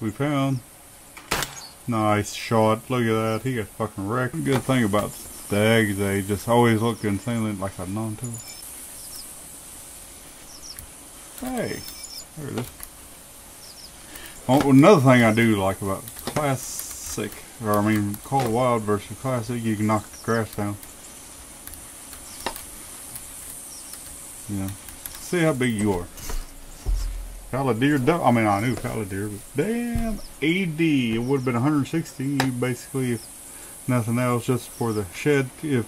we found. Nice shot. Look at that. He got fucking wrecked. Good thing about stags, they just always look insanely like a non-tool. Hey, there it is. Oh, another thing I do like about classic, or I mean, cold wild versus classic, you can knock the grass down. Know, see how big you are. Fallow deer, I mean, I knew fallow deer, but damn, AD, it would have been 160 basically if nothing else, just for the shed. If